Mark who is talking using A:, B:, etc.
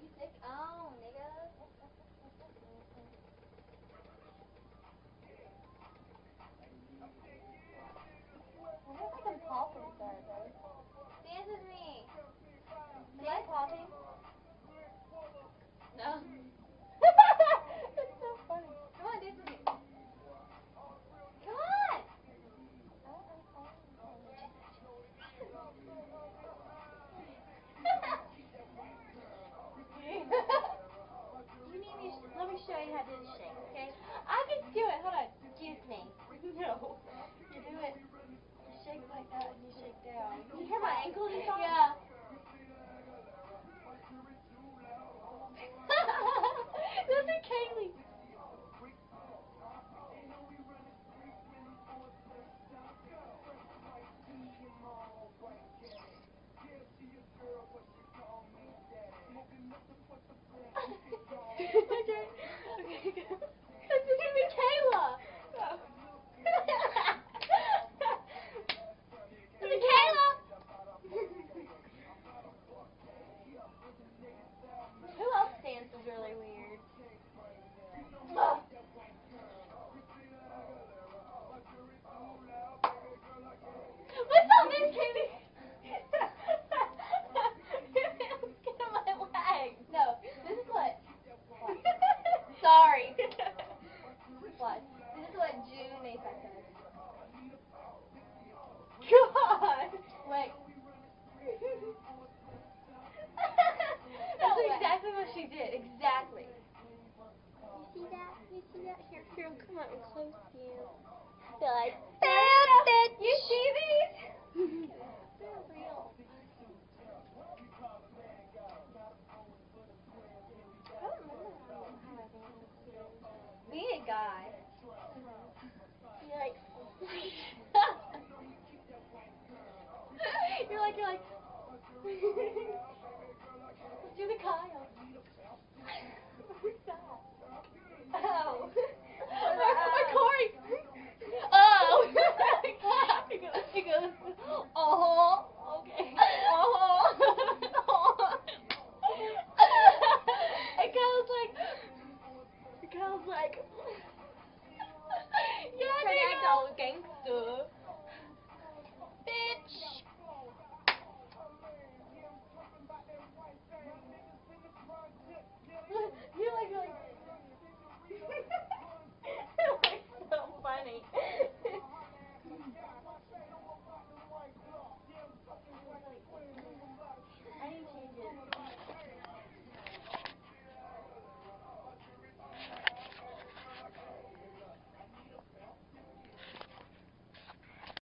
A: music on, nigga. I look like I'm popping sorry, guys. Dance with me. Am I popping?
B: No.
A: it's so funny. Come on, dance with me. Come on! you need me, show you how to do the shake, okay? I can do it, hold on. Excuse me. No. She did. Exactly. You see that? You see that? Here, here, come on, close to you. They're like, Bam, You see these? They're real. I don't remember how I danced. We need a guy. You're like, you're like, you're like, do the Kyle. Kyle's like, yeah, so gangster.